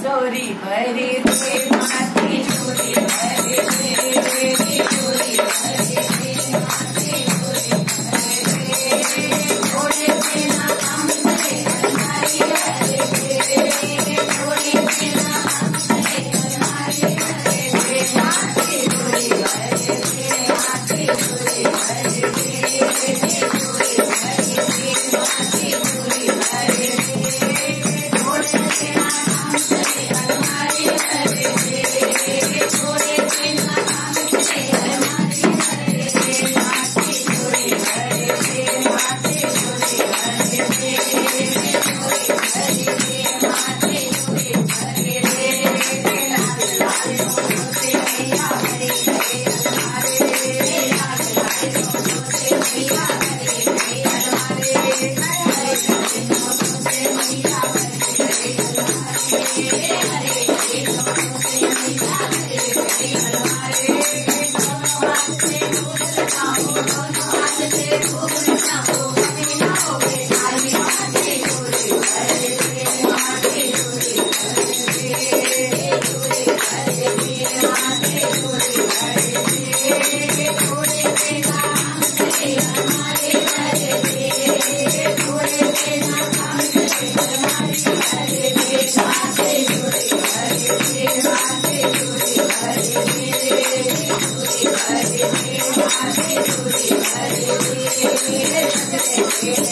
Sorry, Hari, Hari, Hari, Hari, Yeah. we have